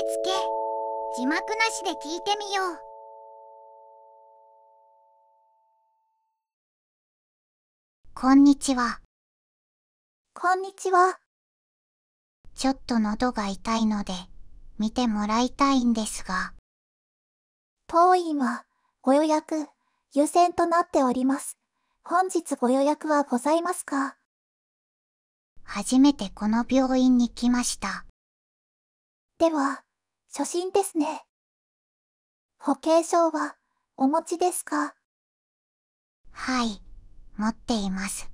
付字幕なしで聞いてみよう。こんにちは。こんにちは。ちょっと喉が痛いので見てもらいたいんですが。当院はご予約優先となっております。本日ご予約はございますか？初めてこの病院に来ました。では、初診ですね。保険証はお持ちですか？はい持っています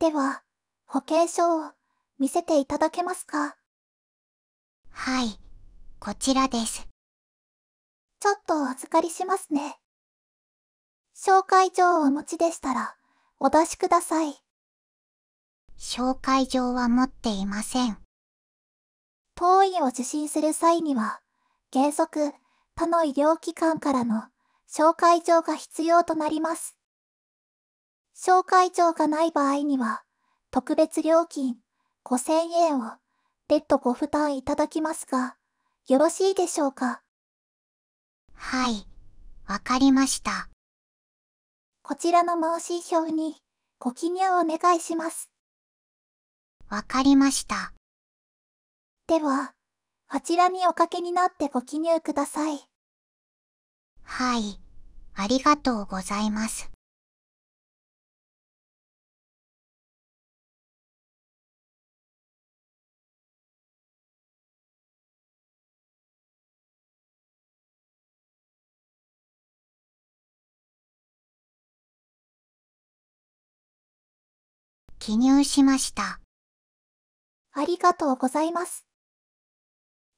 では、保険証を見せていただけますか？はいこちらですちょっとお預かりしますね。紹介状をお持ちでしたら、お出しください。紹介状は持っていません当院を受診する際には、原則、他の医療機関からの紹介状が必要となります。紹介状がない場合には、特別料金5000円を別途ご負担いただきますが、よろしいでしょうか？はいわかりましたこちらの申し表にご記入お願いします。わかりましたでは、あちらにおかけになってご記入ください。はいありがとうございます記入しましたありがとうございます。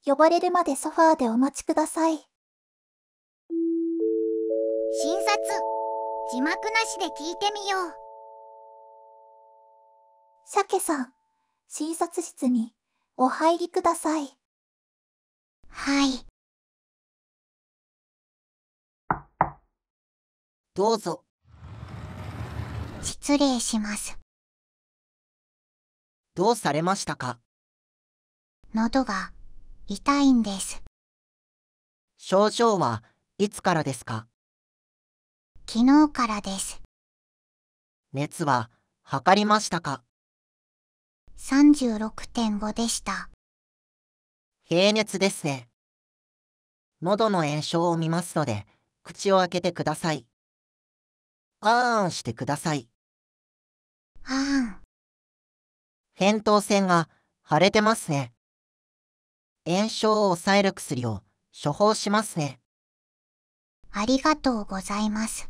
呼ばれるまでソファーでお待ちください。診察字幕なしで聞いてみよう鮭さん、診察室にお入りください。はいどうぞ。失礼しますどうされましたか？喉が痛いんです症状はいつからですか？昨日からです熱は測りましたか？36.5でした平熱ですね。喉の炎症を見ますので、口を開けてください。あーんしてください。あーん扁桃腺が腫れてますね。炎症を抑える薬を処方しますね。ありがとうございます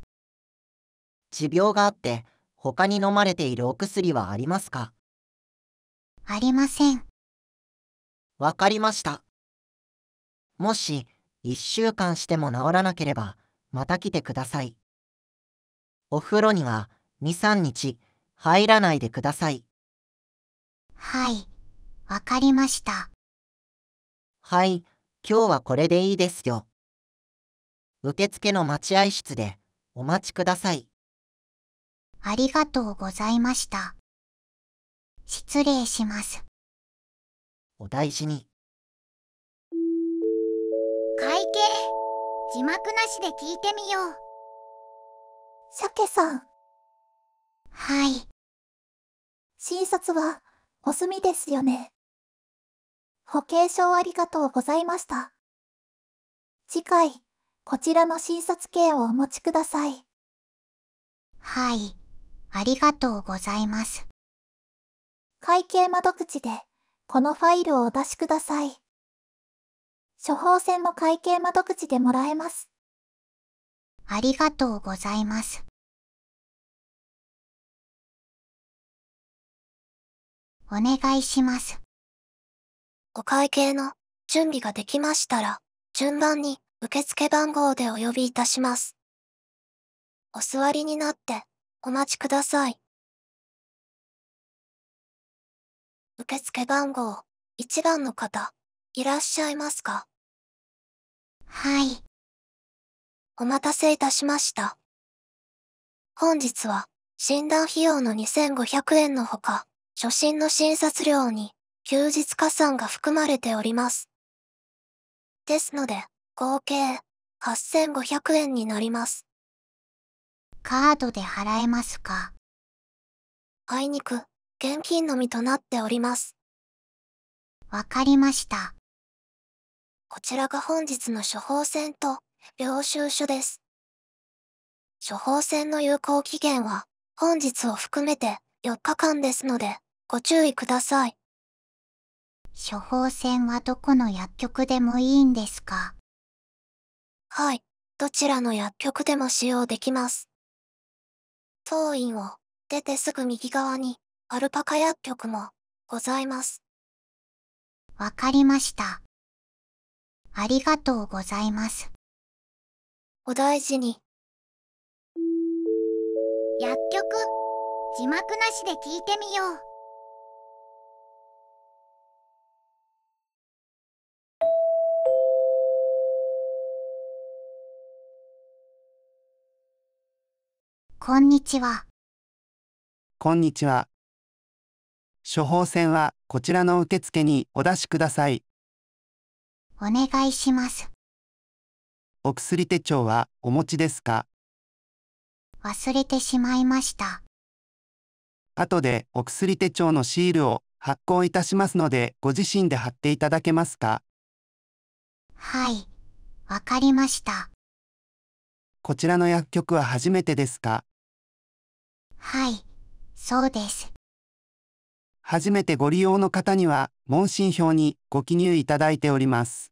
持病があって、他に飲まれているお薬はありますか？ありませんわかりました。もし、一週間しても治らなければ、また来てください。お風呂には、2、3日、入らないでください。はいわかりましたはい、今日はこれでいいですよ。受付の待合室で、お待ちください。ありがとうございました失礼しますお大事に。会計字幕なしで聞いてみよう鮭さん、はい診察はお済みですよね。保険証ありがとうございました。次回、こちらの診察券をお持ちください。はいありがとうございます会計窓口で、このファイルをお出しください。処方箋も会計窓口でもらえます。ありがとうございますお願いしますお会計の準備ができましたら、順番に受付番号でお呼びいたします。お座りになってお待ちください。受付番号1番の方、いらっしゃいますか？はいお待たせいたしました。本日は診断費用の2500円のほか、初診の診察料に休日加算が含まれております。ですので、合計8500円になります。カードで払えますか？あいにく、現金のみとなっております。わかりました。こちらが本日の処方箋と領収書です。処方箋の有効期限は本日を含めて4日間ですのでご注意ください。処方箋はどこの薬局でもいいんですか？はい、どちらの薬局でも使用できます。当院を出てすぐ右側にアルパカ薬局もございます。わかりました。ありがとうございます。お大事に。薬局、字幕なしで聞いてみよう。こんにちは。こんにちは。処方箋はこちらの受付にお出しください。お願いします。お薬手帳はお持ちですか？忘れてしまいました。後でお薬手帳のシールを発行いたしますのでご自身で貼っていただけますか？はい。わかりました。こちらの薬局は初めてですか？はい。そうです。初めてご利用の方には問診票にご記入いただいております。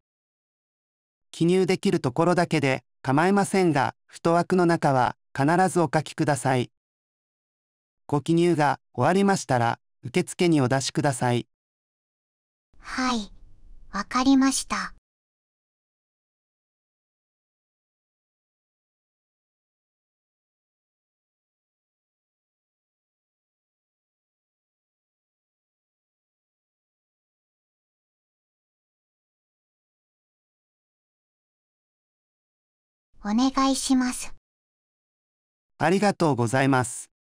記入できるところだけで構いませんが、太枠の中は必ずお書きください。ご記入が終わりましたら、受付にお出しください。はい。わかりました。お願いします。ありがとうございます。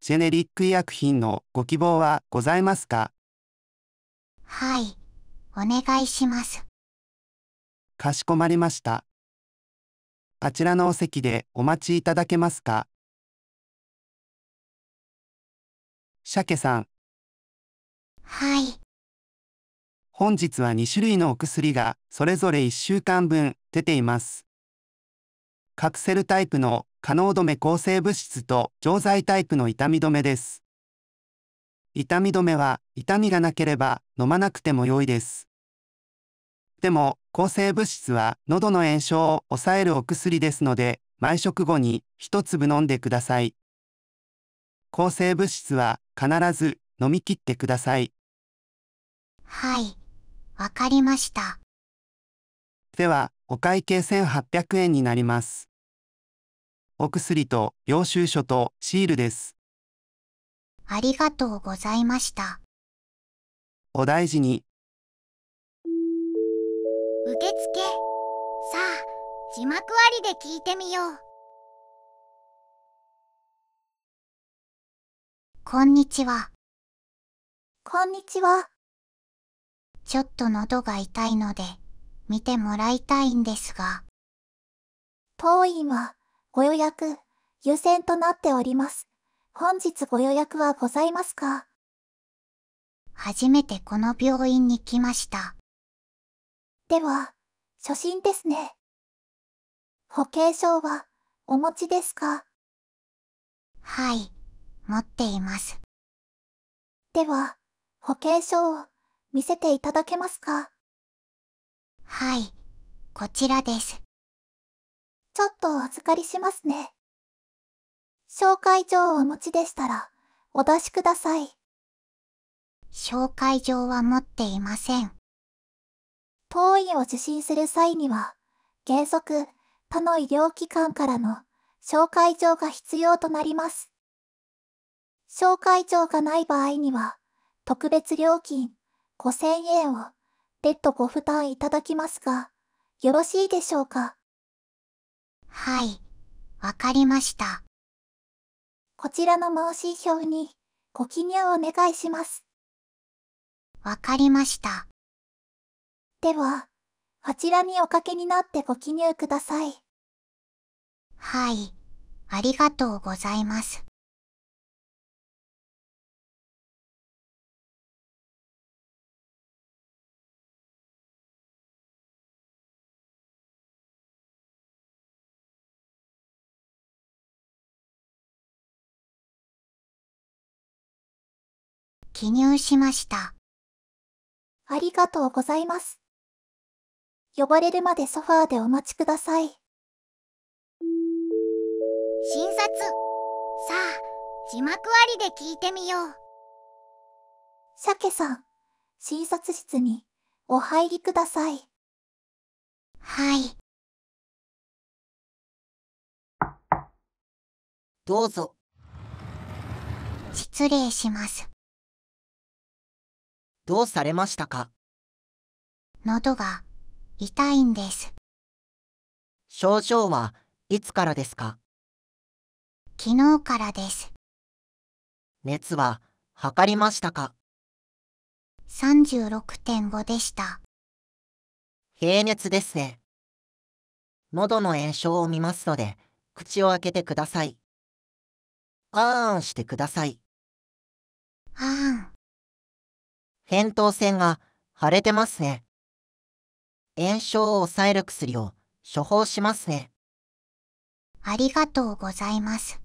ジェネリック医薬品のご希望はございますか？はい。お願いします。かしこまりました。あちらのお席でお待ちいただけますか？鮭さん、はい。本日は2種類のお薬がそれぞれ1週間分出ています。カプセルタイプの可能止め抗生物質と錠剤タイプの痛み止めです。痛み止めは痛みがなければ飲まなくても良いです。でも抗生物質は喉の炎症を抑えるお薬ですので毎食後に一粒飲んでください。抗生物質は必ず飲み切ってください。はい。わかりました。では、お会計1800円になります。お薬と領収書とシールです。ありがとうございました。お大事に。受付。さあ、字幕ありで聞いてみよう。こんにちは。こんにちは。ちょっと喉が痛いので、見てもらいたいんですが、当院はご予約優先となっております。本日ご予約はございますか？初めてこの病院に来ました。では、初診ですね。保険証はお持ちですか？はい、持っています。では、保険証を見せていただけますか？はい、こちらです。ちょっとお預かりしますね。紹介状をお持ちでしたら、お出しください。紹介状は持っていません。当院を受診する際には、原則、他の医療機関からの紹介状が必要となります。紹介状がない場合には、特別料金5000円を別途ご負担いただきますが、よろしいでしょうか？はい、わかりました。こちらの問診票にご記入お願いします。わかりました。では、あちらにおかけになってご記入ください。はい。ありがとうございます。記入しました。ありがとうございます。呼ばれるまでソファーでお待ちください。診察。さあ、字幕ありで聞いてみよう。鮭さん、診察室にお入りください。はい。どうぞ。失礼します。どうされましたか？喉が痛いんです。症状はいつからですか？昨日からです。熱は測りましたか？36.5でした。平熱ですね。喉の炎症を見ますので、口を開けてください。あーんしてください。あーん。扁桃腺が腫れてますね。炎症を抑える薬を処方しますね。ありがとうございます。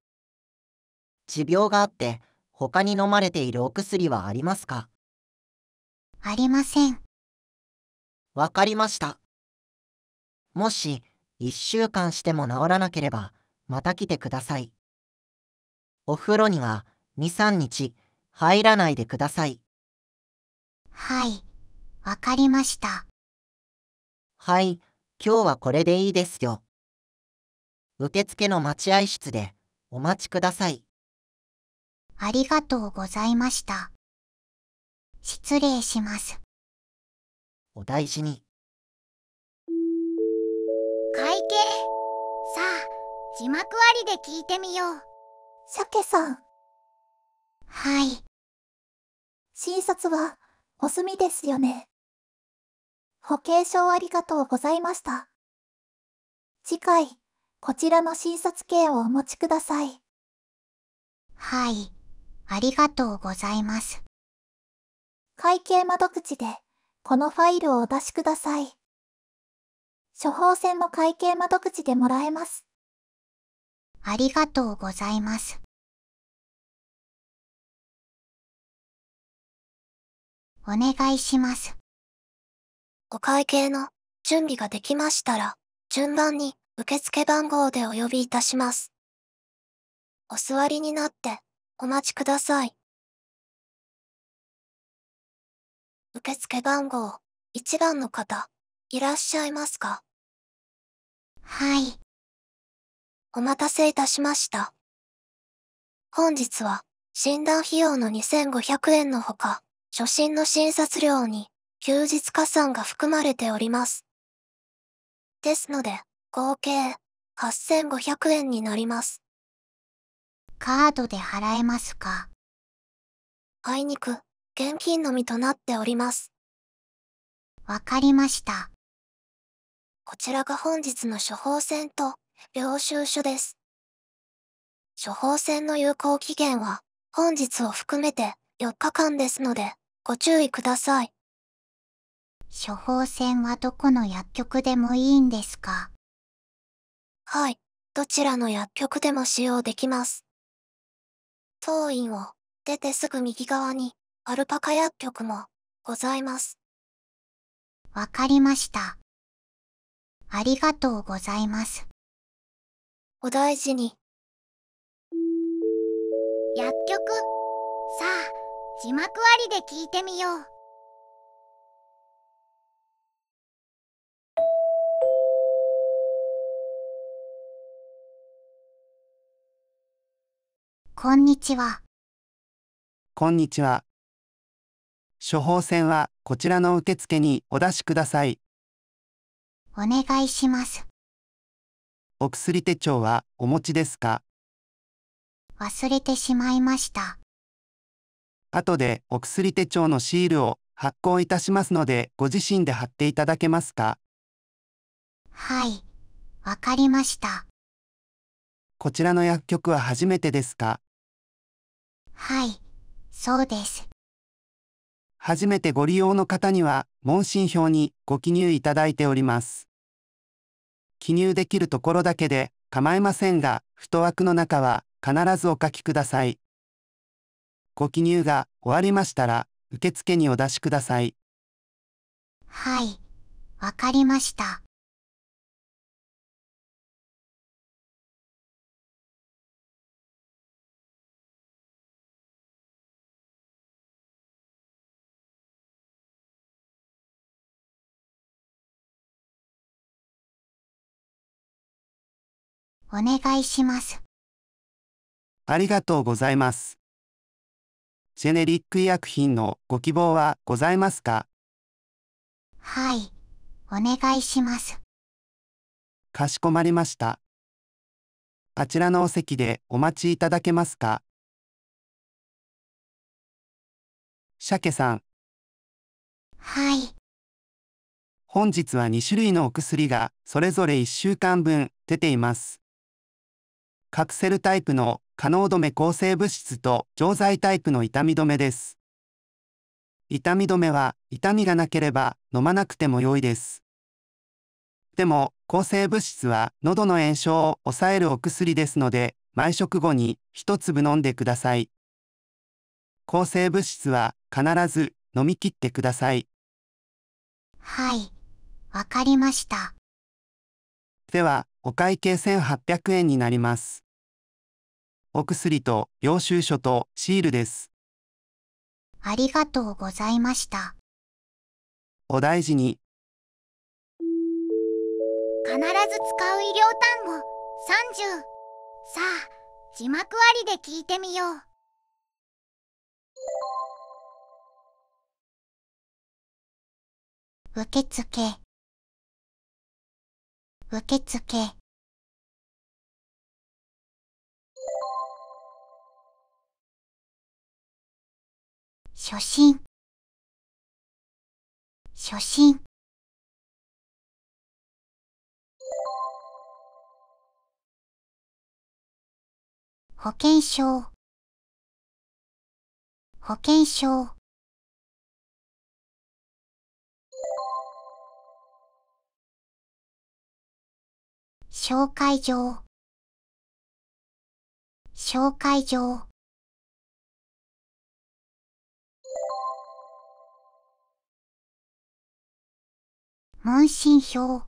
持病があって他に飲まれているお薬はありますか？ありません。わかりました。もし1週間しても治らなければまた来てください。お風呂には2、3日入らないでください。はい。わかりました。はい、今日はこれでいいですよ。受付の待合室でお待ちください。ありがとうございました。失礼します。お大事に。会計。さあ、字幕ありで聞いてみよう。鮭さん、はい。診察はお済みですよね。保険証ありがとうございました。次回、こちらの診察券をお持ちください。はい。ありがとうございます。会計窓口で、このファイルをお出しください。処方箋も会計窓口でもらえます。ありがとうございます。お願いします。お会計の準備ができましたら、順番に受付番号でお呼びいたします。お座りになってお待ちください。受付番号1番の方、いらっしゃいますか？はい。お待たせいたしました。本日は診断費用の2500円のほか、初診の診察料に休日加算が含まれております。ですので、合計8500円になります。カードで払えますか？あいにく、現金のみとなっております。わかりました。こちらが本日の処方箋と領収書です。処方箋の有効期限は本日を含めて4日間ですのでご注意ください。処方箋はどこの薬局でもいいんですか？はい、どちらの薬局でも使用できます。当院を出てすぐ右側にアルパカ薬局もございます。わかりました。ありがとうございます。お大事に。薬局。字幕ありで聞いてみよう。こんにちは。こんにちは。処方箋はこちらの受付にお出しください。お願いします。お薬手帳はお持ちですか？忘れてしまいました。後でお薬手帳のシールを発行いたしますのでご自身で貼っていただけますか？はい、わかりました。こちらの薬局は初めてですか？はい、そうです。初めてご利用の方には問診票にご記入いただいております。記入できるところだけで構いませんが、太枠の中は必ずお書きください。ご記入が終わりましたら、受付にお出しください。はい、わかりました。お願いします。ありがとうございます。ジェネリック医薬品のご希望はございますか？はい、お願いします。かしこまりました。あちらのお席でお待ちいただけますか？鮭さん、はい、本日は2種類のお薬がそれぞれ1週間分出ています。カプセルタイプの可能止め抗生物質と錠剤タイプの痛み止めです。痛み止めは痛みがなければ飲まなくても良いです。でも抗生物質は喉の炎症を抑えるお薬ですので毎食後に一粒飲んでください。抗生物質は必ず飲み切ってください。はい、わかりました。では、お会計1800円になります。お薬と領収書とシールです。ありがとうございました。お大事に。必ず使う医療単語30。さあ、字幕ありで聞いてみよう。受付受付初心。初心。保険証。保険証。紹介状。紹介状。問診票。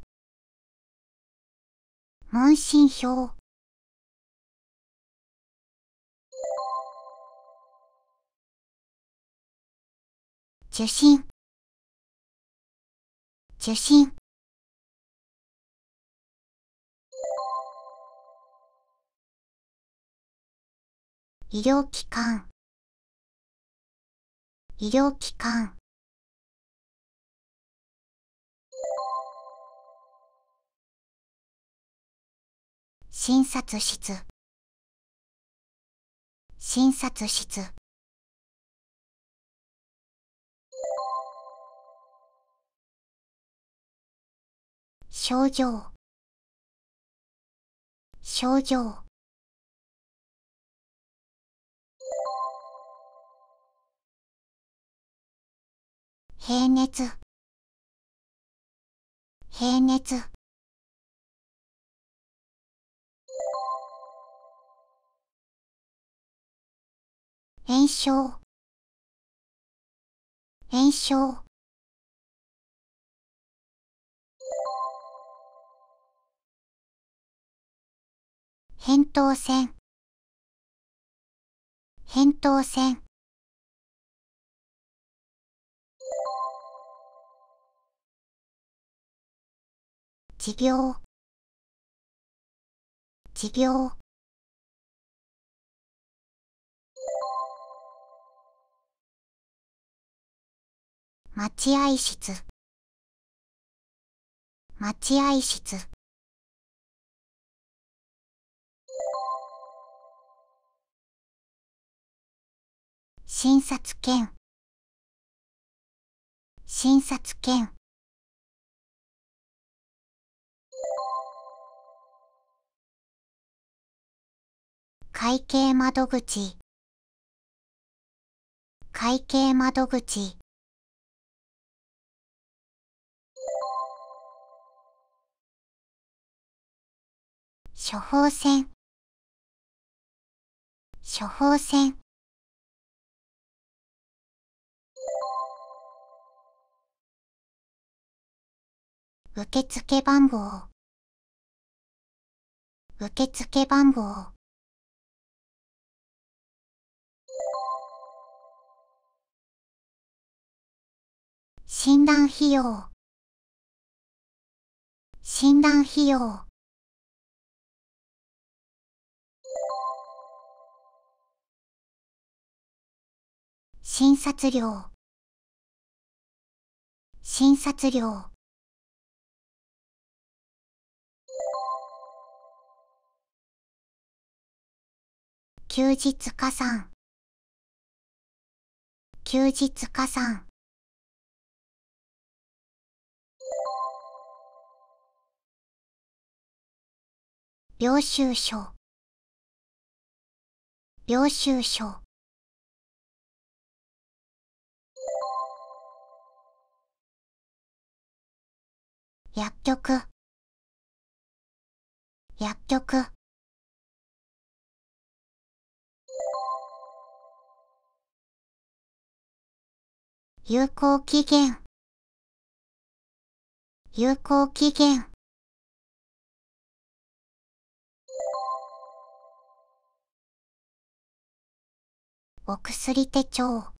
問診票。受信受信医療機関医療機関診察室。診察室。症状。症状。平熱。平熱。炎症。炎症。扁桃腺。扁桃腺。持病。持病。待合室。待合室。診察券。診察券。会計窓口。会計窓口。処方箋処方箋受付番号。受付番号。診断費用。診断費用。診察料。診察料。休日加算。休日加算。領収書。領収書。薬局。薬局。有効期限。有効期限。お薬手帳。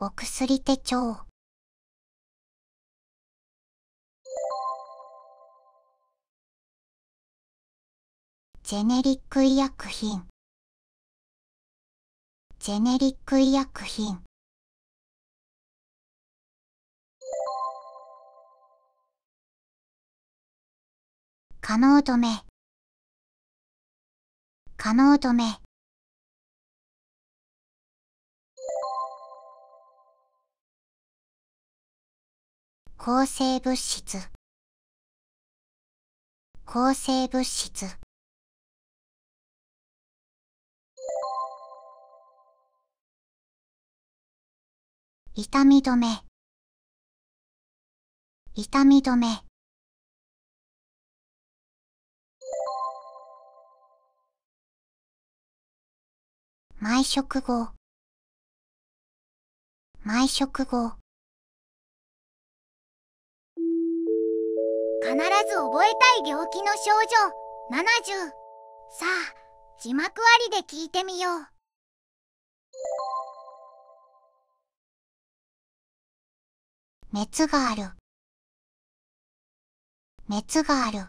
お薬手帳。ジェネリック医薬品。ジェネリック医薬品。可能止め。可能止め。抗生物質。抗生物質。痛み止め。痛み止め。毎食後。毎食後。必ず覚えたい病気の症状。70さあ字幕ありで聞いてみよう。熱がある。熱がある。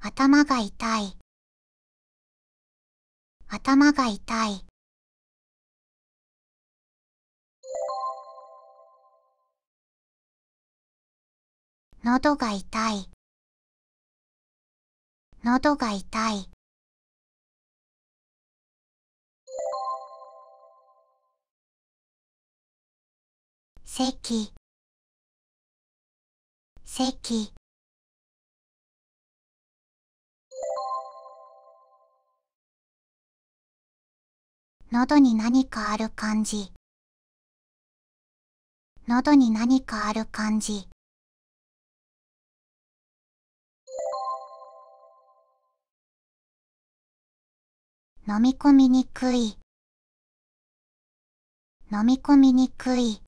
頭が痛い。頭が痛い。喉が痛い。喉が痛い。咳咳喉に何かある感じ。喉に何かある感じ。飲み込みにくい。飲み込みにくい。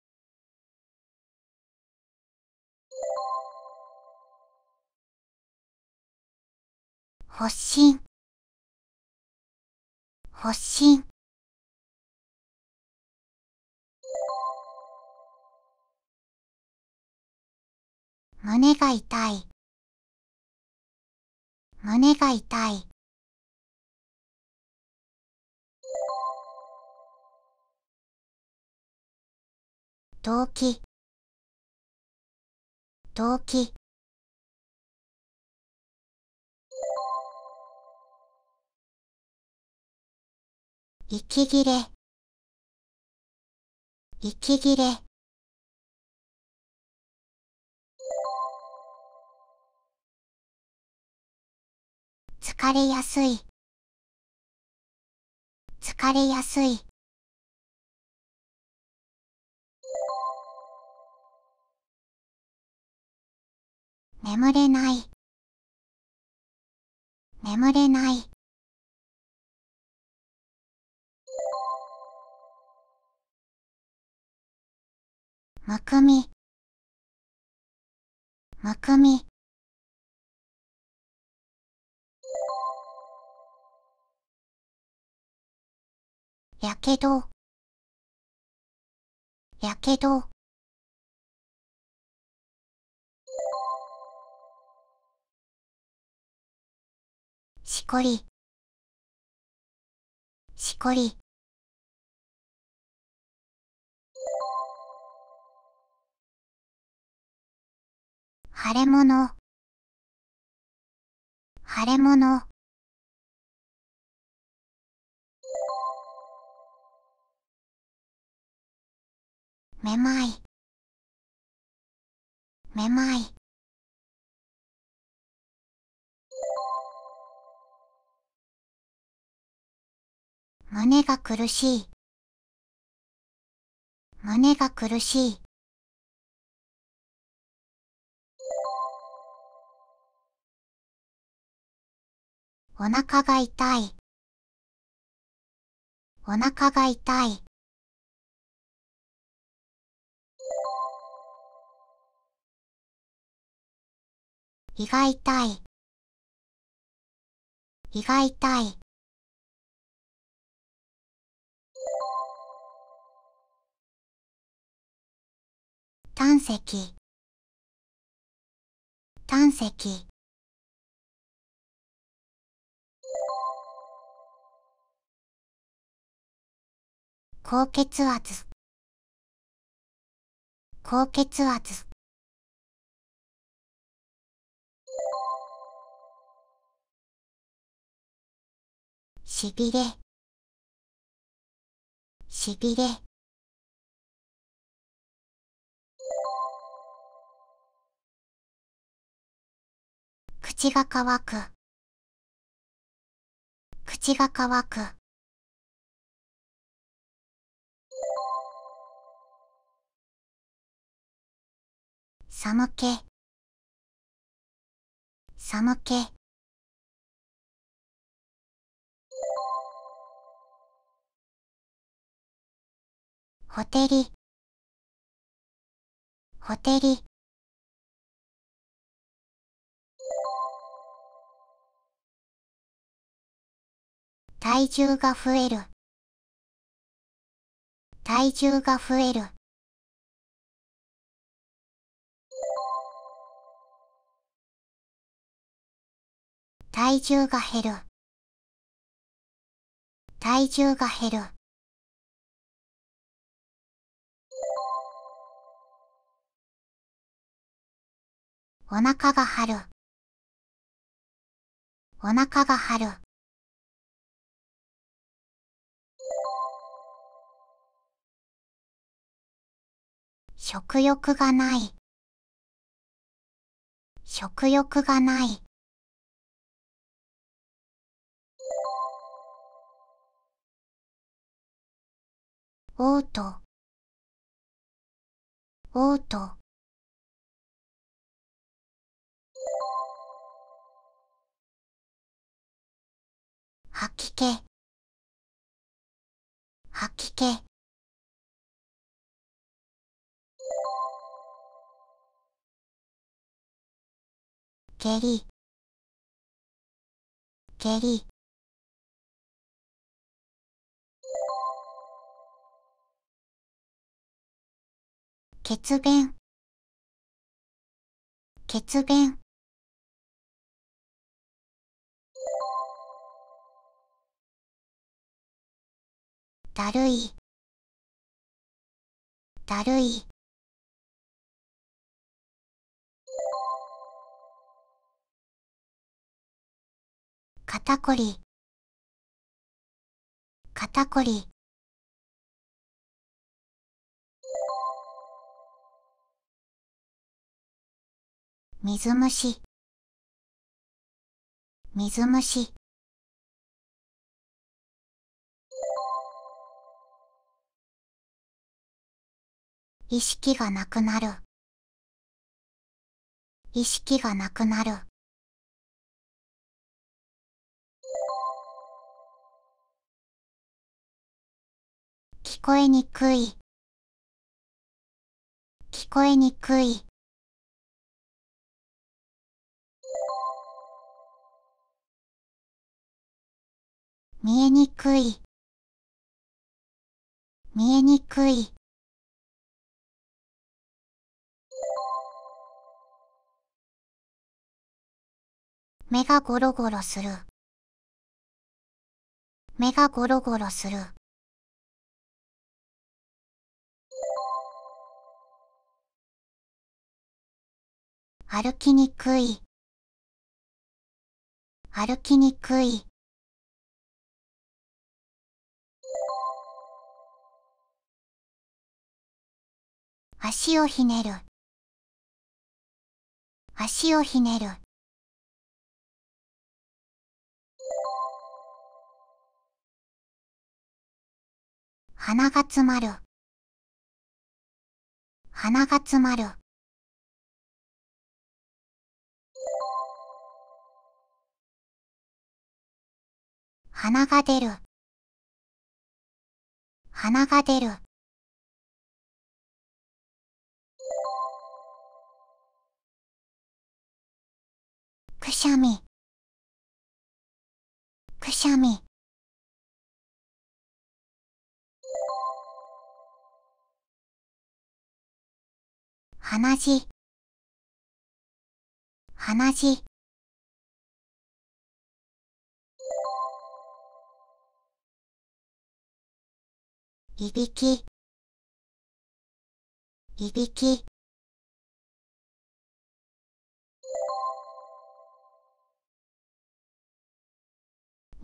発疹発疹胸が痛い。胸が痛い。動機動機息切れ。息切れ。疲れやすい。疲れやすい。眠れない。眠れない。むくみ。むくみ。やけど。やけど。しこり。しこり。腫れ物。腫れ物。めまい。めまい。胸が苦しい。胸が苦しい。お腹が痛い。お腹が痛い。胃が痛い。胃が痛い。胆石。胆石。高血圧。高血圧。しびれ。しびれ。口が乾く。口が乾く。寒気寒気ほてりほてり体重が増える。体重が増える。体重が減る。体重が減る。お腹が張る。お腹が張る。食欲がない。食欲がない。おうと。おうと。吐き気。吐き気。下痢。下痢。血便。血便。だるい。だるい。肩こり。肩こり。水虫。水虫。意識がなくなる。意識がなくなる。聞こえにくい。聞こえにくい。見えにくい。見えにくい。目がゴロゴロする。目がゴロゴロする。歩きにくい。歩きにくい。足をひねる。足をひねる。鼻が詰まる。鼻が詰まる。鼻が出る。鼻が出る。くしゃみ。くしゃみ。鼻血。鼻血。いびき。いびき。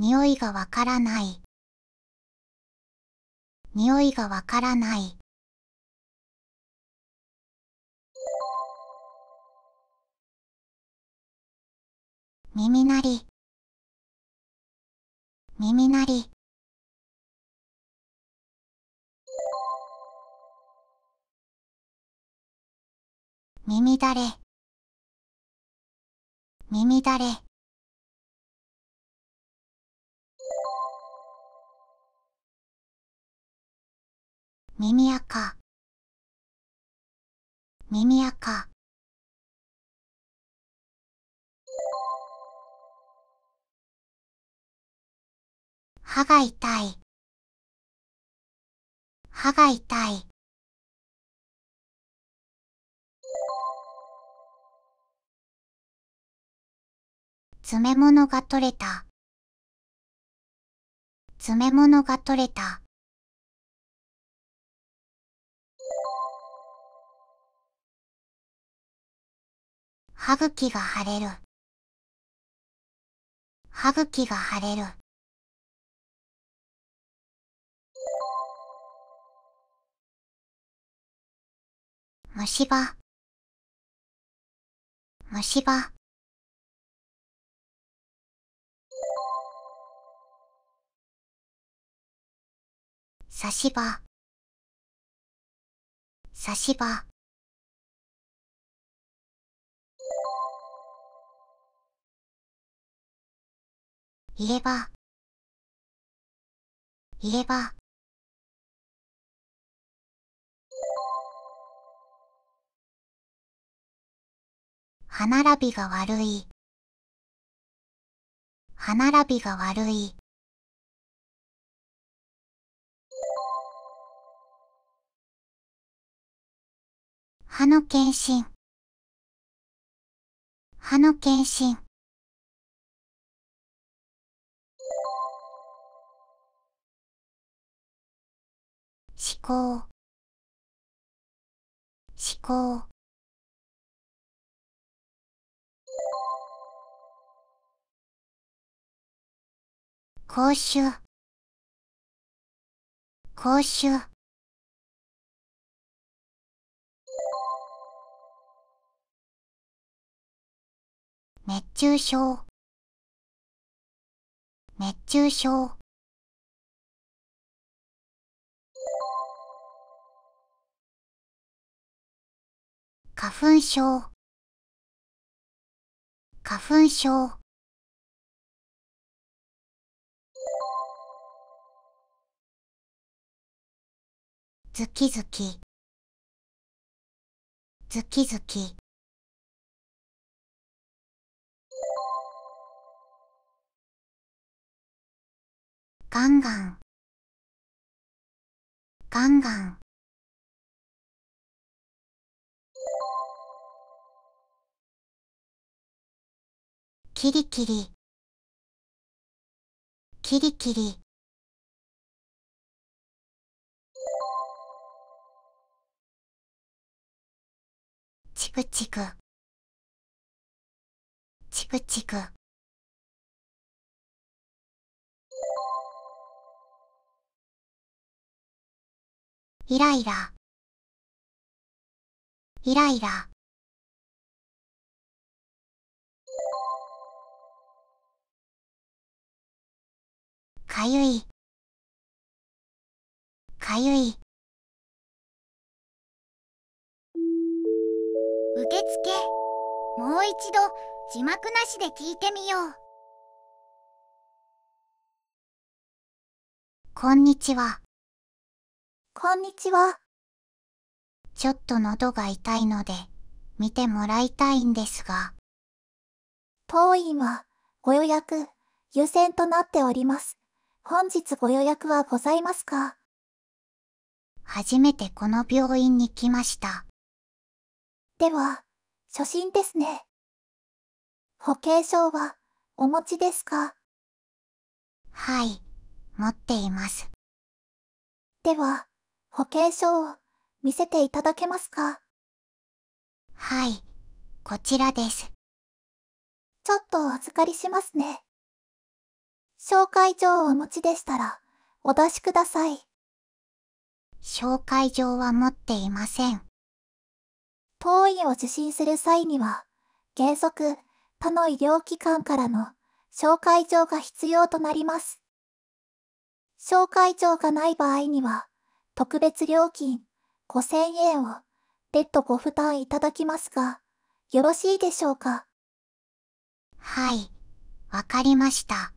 匂いがわからない。匂いがわからない。耳鳴り。耳鳴り。耳だれ。耳だれ。耳垢。耳垢。歯が痛い。歯が痛い。詰め物が取れた。詰め物が取れた。歯茎が腫れる。歯茎が腫れる。虫歯。虫歯。差し歯。差し歯。入れ歯入れ歯歯並びが悪い。歯並びが悪い。歯の検診。歯の検診。思考思考講習講習熱中症熱中症花粉症。花粉症。ズキズキ。ズキズキ。ガンガン。ガンガン。キリキリ。キリキリ。チクチク。チクチク。イライラ。イライラ。かゆい。かゆい。受付。もう一度字幕なしで聞いてみよう。こんにちは。こんにちは。ちょっと喉が痛いので見てもらいたいんですが。当院はご予約優先となっております。本日ご予約はございますか？初めてこの病院に来ました。では、初診ですね。保険証はお持ちですか？はい持っています。では、保険証を見せていただけますか？はいこちらです。ちょっとお預かりしますね。紹介状をお持ちでしたら、お出しください。紹介状は持っていません当院を受診する際には、原則、他の医療機関からの紹介状が必要となります。紹介状がない場合には、特別料金5000円を別途ご負担いただきますが、よろしいでしょうか？はいわかりました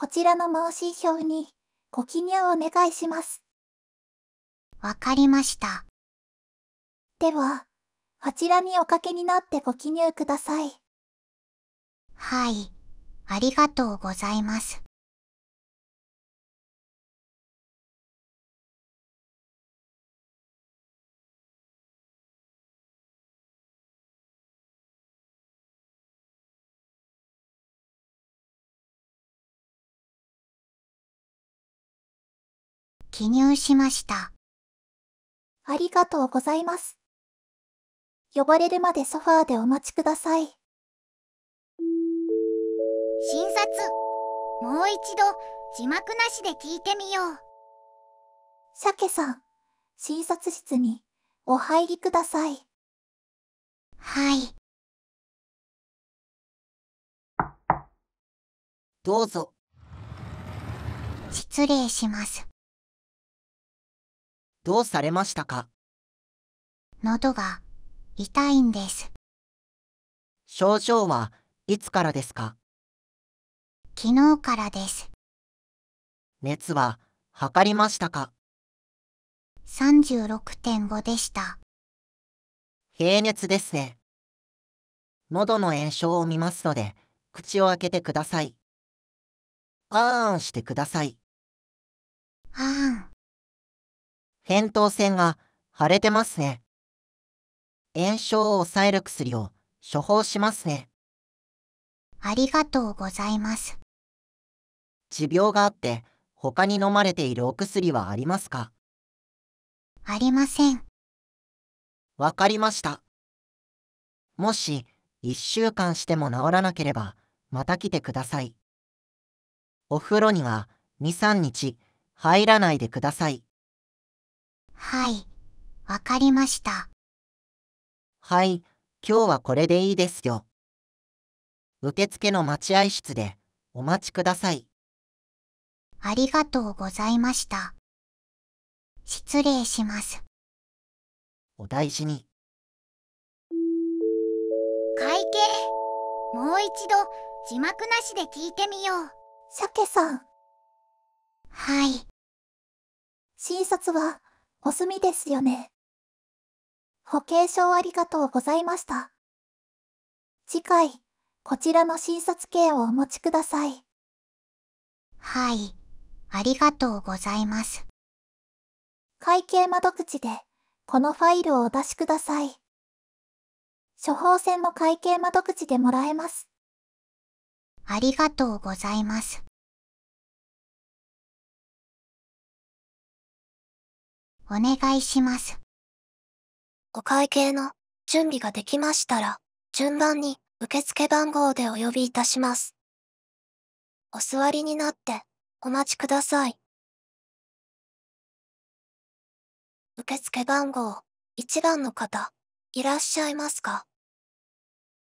こちらの申し表にご記入お願いします。わかりましたでは、あちらにおかけになってご記入ください。はいありがとうございます記入しましたありがとうございます。呼ばれるまでソファーでお待ちください。診察もう一度字幕なしで聞いてみよう鮭さん、診察室にお入りください。はいどうぞ。失礼しますどうされましたか？喉が痛いんです。症状はいつからですか？昨日からです。熱は測りましたか？36.5でした。平熱ですね。喉の炎症を見ますので、口を開けてください。あーんしてください。あーん扁桃腺が腫れてますね。炎症を抑える薬を処方しますね。ありがとうございます持病があって、他に飲まれているお薬はありますか？ありませんわかりました。もし、1週間しても治らなければ、また来てください。お風呂には2、3日入らないでください。はいわかりましたはい、今日はこれでいいですよ。受付の待合室でお待ちください。ありがとうございました。失礼します。お大事に。会計もう一度字幕なしで聞いてみよう。鮭さん、はい。診察はお済みですよね。保険証ありがとうございました。次回、こちらの診察券をお持ちください。はい。ありがとうございます。会計窓口で、このファイルをお出しください。処方箋の会計窓口でもらえます。ありがとうございます。お願いします。お会計の準備ができましたら、順番に受付番号でお呼びいたします。お座りになってお待ちください。受付番号1番の方、いらっしゃいますか？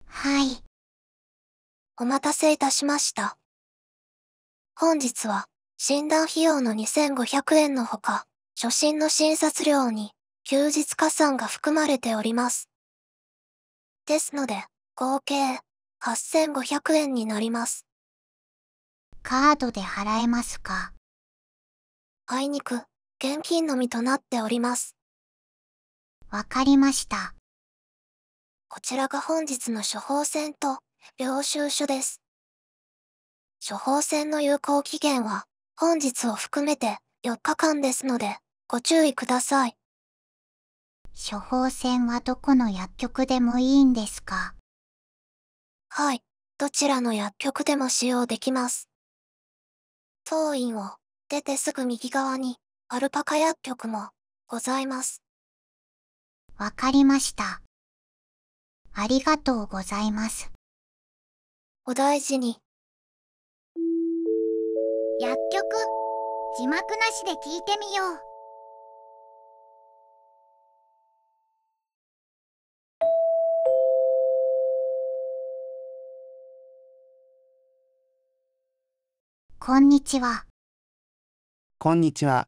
はい。お待たせいたしました。本日は診断費用の2500円のほか、初診の診察料に休日加算が含まれております。ですので、合計8500円になります。カードで払えますか？あいにく、現金のみとなっております。わかりました。こちらが本日の処方箋と領収書です。処方箋の有効期限は本日を含めて4日間ですのでご注意ください。処方箋はどこの薬局でもいいんですか？はい、どちらの薬局でも使用できます。当院を出てすぐ右側にアルパカ薬局もございます。わかりました。ありがとうございます。お大事に。薬局、字幕なしで聞いてみよう。こんにちは。こんにちは。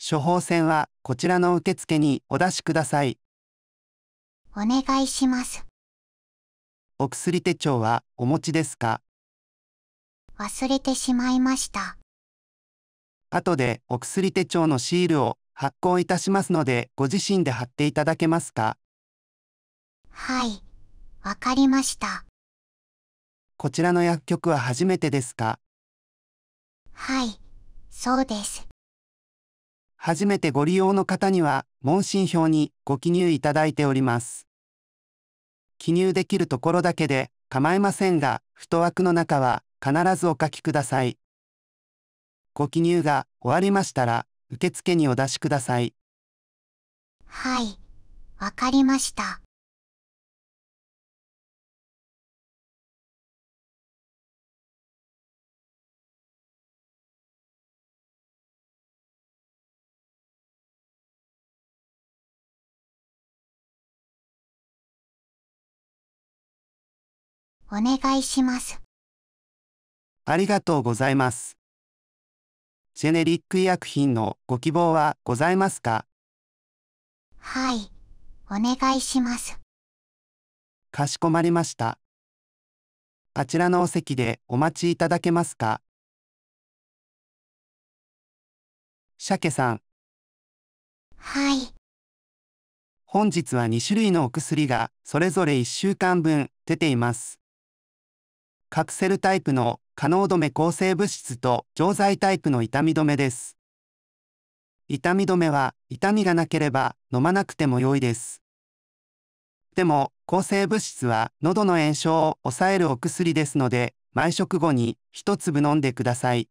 処方箋はこちらの受付にお出しください。お願いします。お薬手帳はお持ちですか？忘れてしまいました。後でお薬手帳のシールを発行いたしますのでご自身で貼っていただけますか？はい。わかりました。こちらの薬局は初めてですか？はい。そうです。初めてご利用の方には問診票にご記入いただいております。記入できるところだけで構いませんが、太枠の中は必ずお書きください。ご記入が終わりましたら、受付にお出しください。はい。わかりました。お願いします。ありがとうございます。ジェネリック医薬品のご希望はございますか？はい。お願いします。かしこまりました。あちらのお席でお待ちいただけますか？鮭さん、はい。本日は2種類のお薬がそれぞれ1週間分出ています。カプセルタイプの可能止め抗生物質と錠剤タイプの痛み止めです。痛み止めは痛みがなければ飲まなくても良いです。でも抗生物質は喉の炎症を抑えるお薬ですので毎食後に一粒飲んでください。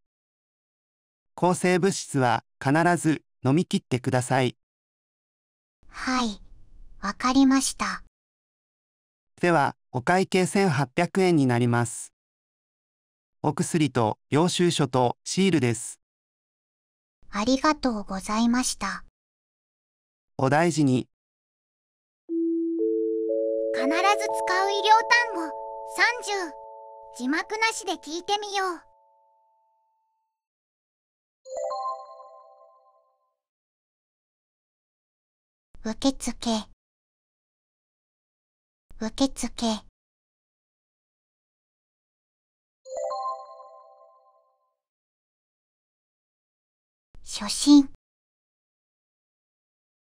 抗生物質は必ず飲み切ってください。はい。わかりました。では、お会計1800円になります。お薬と領収書とシールです。ありがとうございました。お大事に。必ず使う医療単語30字幕なしで聞いてみよう受付受付初心。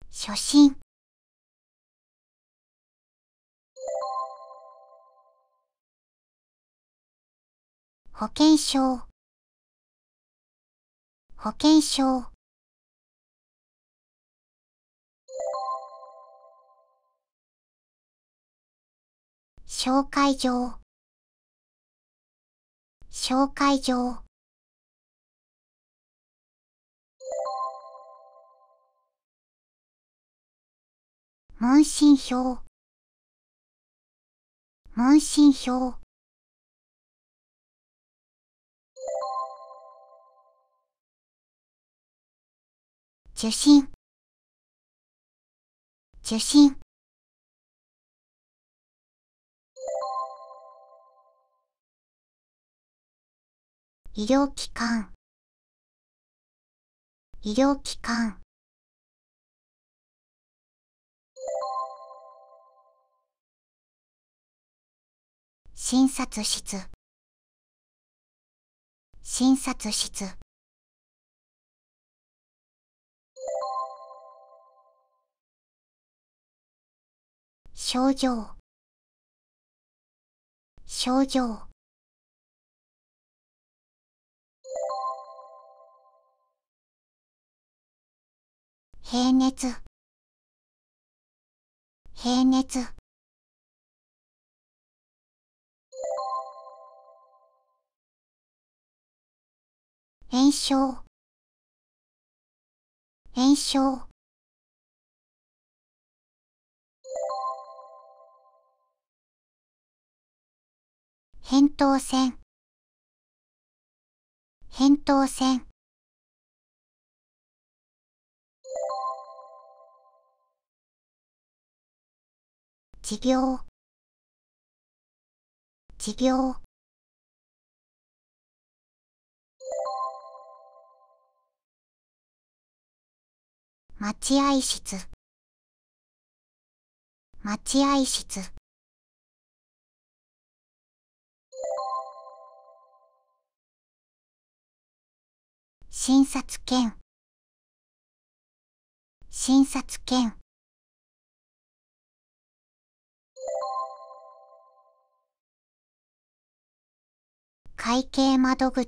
初心。保険証。保険証。紹介状。紹介状。問診票。問診票。受信受信医療機関。医療機関。診察室。診察室。症状。症状。平熱。平熱。炎症。炎症。扁桃腺。扁桃腺。持病。持病。待合室。待合室。診察券。診察券。会計窓口。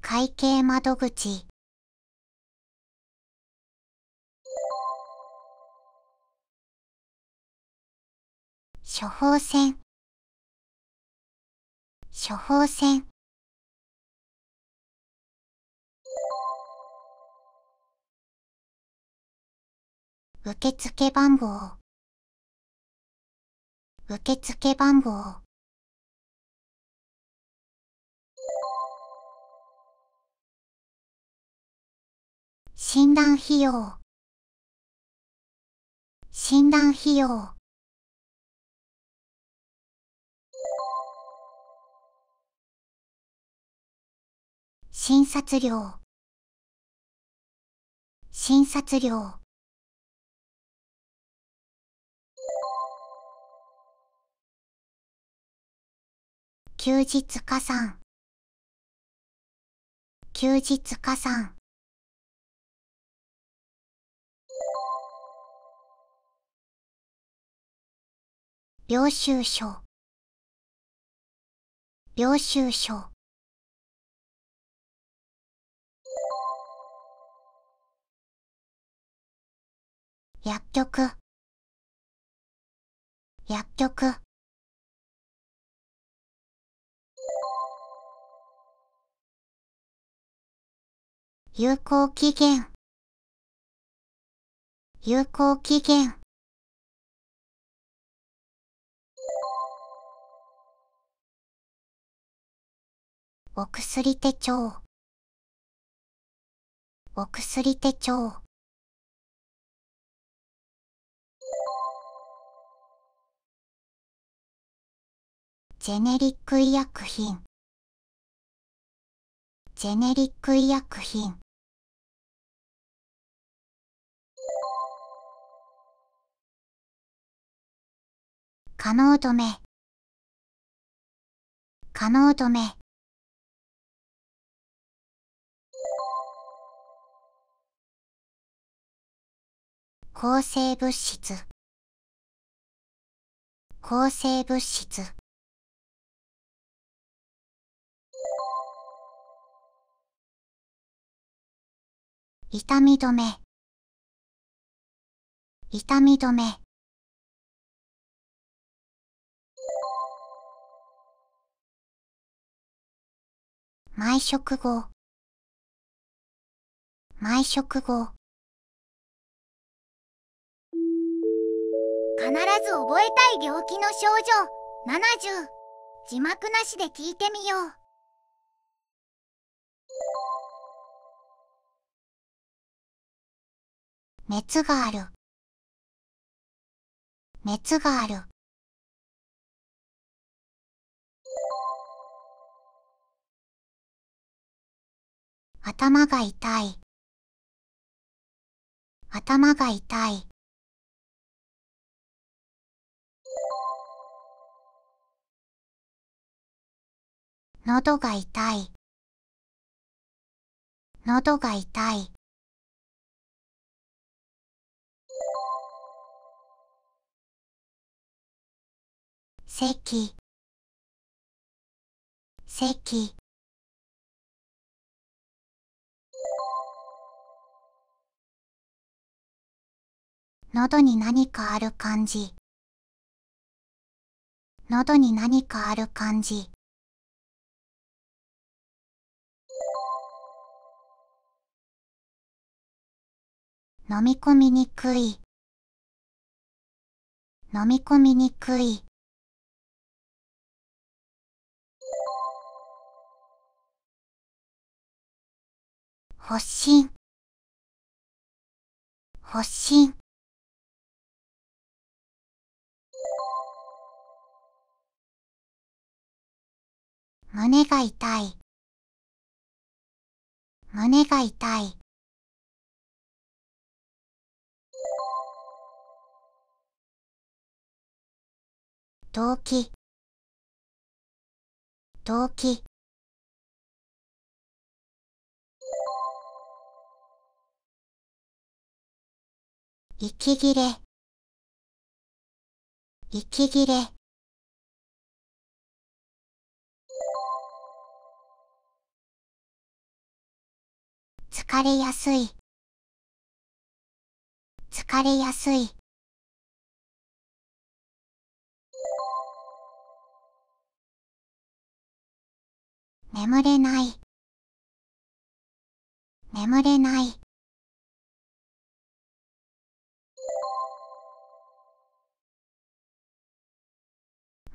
会計窓口。処方箋。処方箋。受付番号。受付番号。診断費用。診断費用。診察料。診察料。休日加算。休日加算。領収書。領収書。薬局。薬局。有効期限。有効期限。お薬手帳。お薬手帳。ジェネリック医薬品。ジェネリック医薬品。可能止め。可能止め。抗生物質。抗生物質。痛み止め。痛み止め。毎食後。毎食後。必ず覚えたい病気の症状。70字幕なしで聞いてみよう。熱がある。熱がある。頭が痛い。頭が痛い。喉が痛い。喉が痛い。咳咳喉に何かある感じ。喉に何かある感じ。飲み込みにくい。飲み込みにくい。発疹発疹胸が痛い。胸が痛い。動機動機息切れ。息切れ。疲れやすい。疲れやすい。眠れない。眠れない。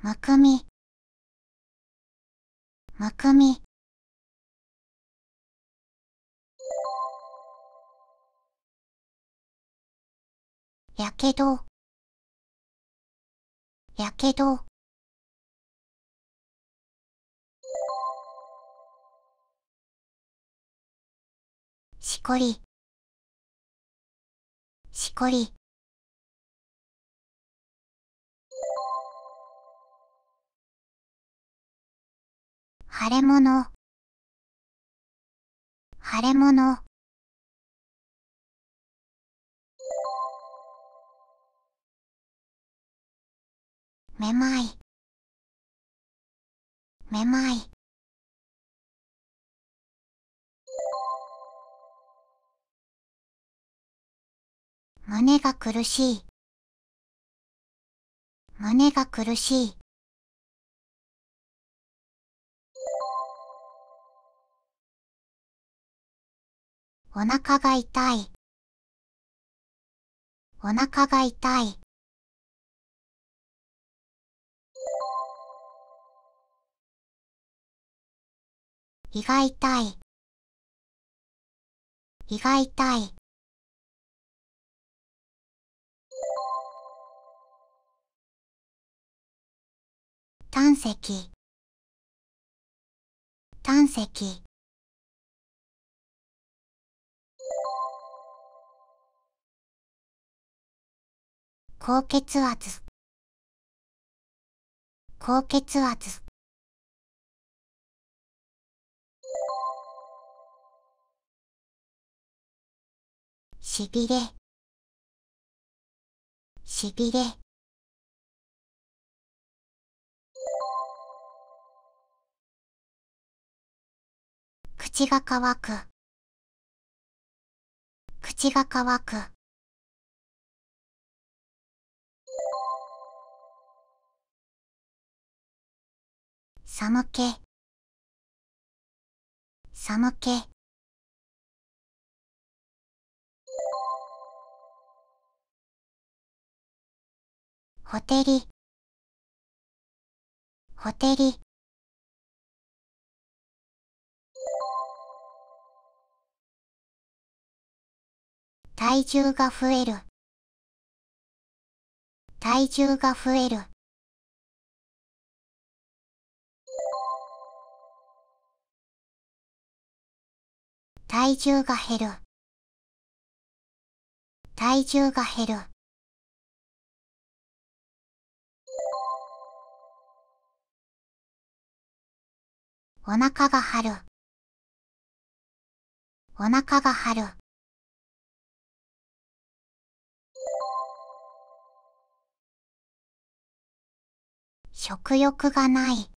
むくみ。むくみ。やけど。やけど。しこり。しこり。腫れ物。腫れ物。めまい。めまい。胸が苦しい。胸が苦しい。お腹が痛い。お腹が痛い。胃が痛い。胃が痛い。胆石。胆石。高血圧。高血圧。しびれ。しびれ。口が乾く。口が乾く。寒気寒気ほてりほてり体重が増える。体重が増える。体重が減る。体重が減る。お腹が張る。お腹が張る。食欲がない。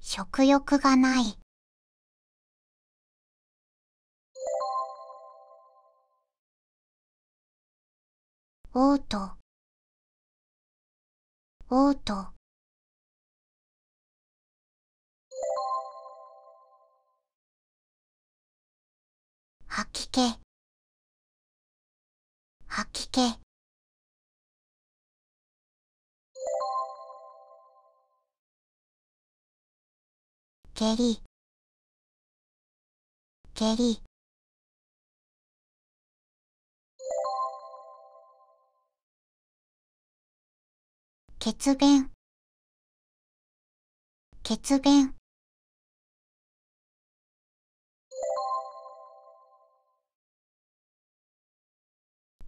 食欲がない。おうと。おうと。吐き気。吐き気。下痢。下痢。血便。血便。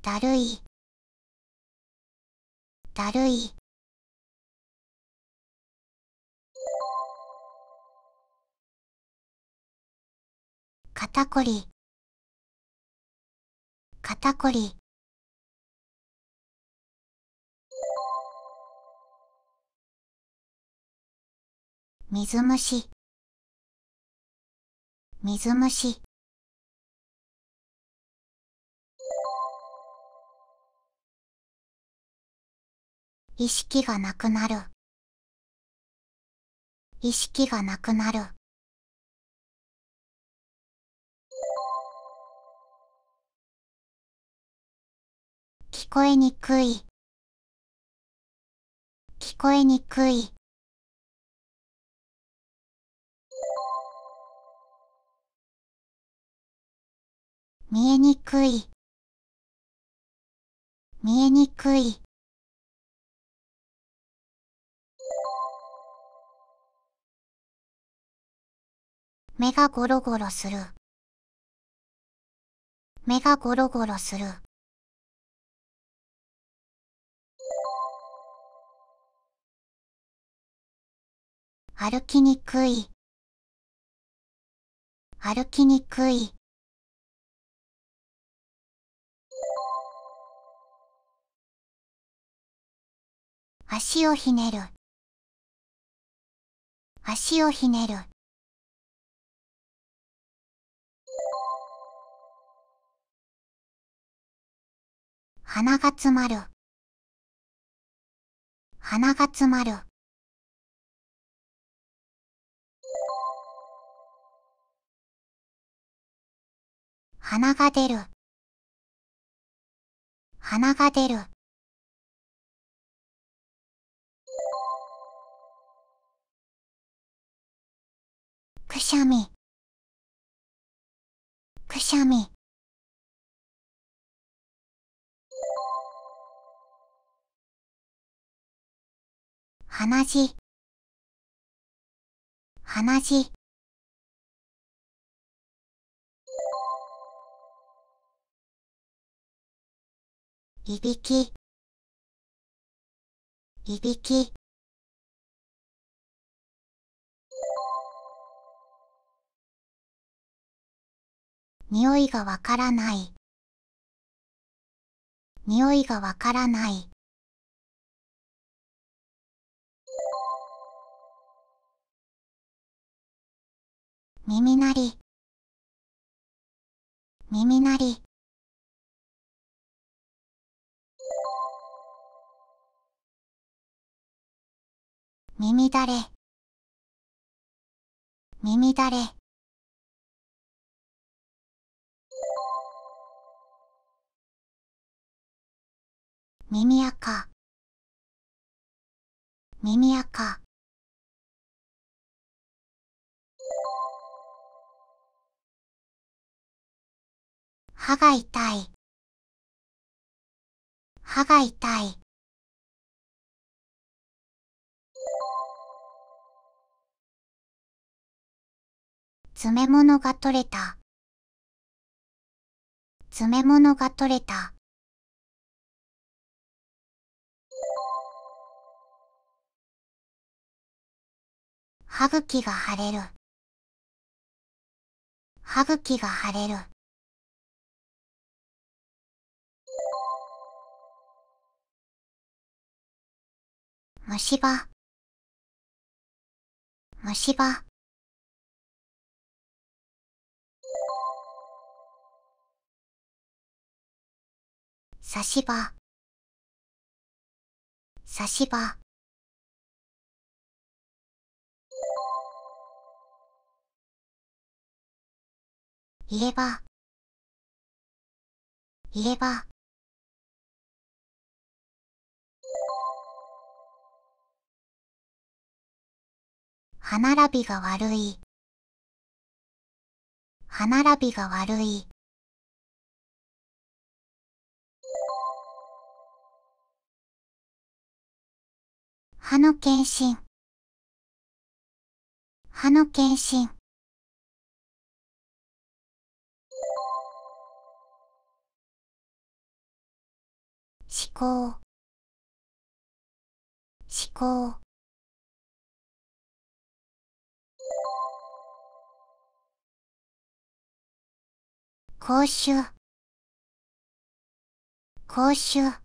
だるい。だるい。肩こり。肩こり。水虫。水虫。意識がなくなる。意識がなくなる。聞こえにくい。聞こえにくい。見えにくい。見えにくい。目がゴロゴロする。目がゴロゴロする。歩きにくい。歩きにくい。足をひねる。足をひねる。鼻が詰まる。鼻が詰まる。鼻が出る。鼻が出る。くしゃみくしゃみ鼻血鼻血いびきいびき匂いがわからない。匂いがわからない。耳鳴り。耳鳴り。耳だれ。耳だれ。耳垢。耳垢。歯が痛い。歯が痛い。詰め物が取れた。詰め物が取れた。歯茎が腫れる。歯茎が腫れる。虫歯。虫歯。差し歯。差し歯。入れ歯入れ歯歯並びが悪い。歯並びが悪い。歯の検診。歯の検診。思考思考講習講習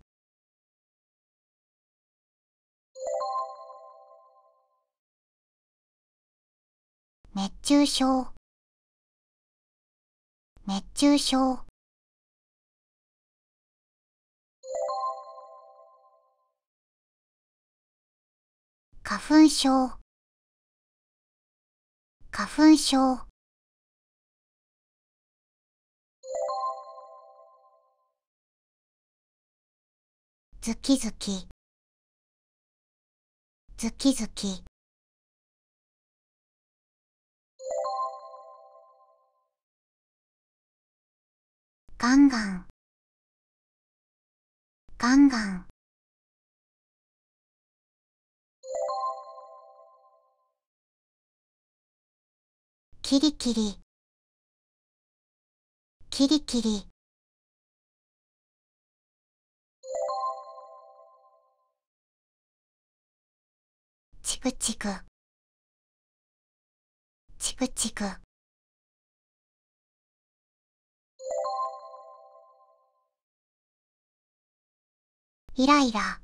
熱中症熱中症花粉症。花粉症。ズキズキ。ズキズキ。ガンガン。ガンガン。キリキリ。キリキリ。チクチク。チクチク。イライラ。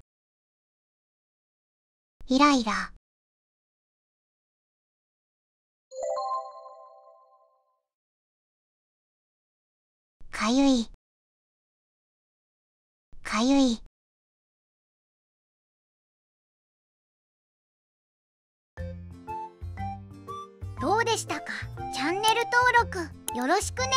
イライラ。かゆい。かゆい。どうでしたか？チャンネル登録よろしくね。